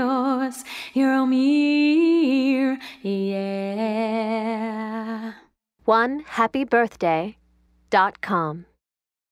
yours, you're all me, yeah. One happy birthday dot com.